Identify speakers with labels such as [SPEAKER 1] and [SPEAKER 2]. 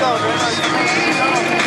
[SPEAKER 1] 到罗娜已经完成了。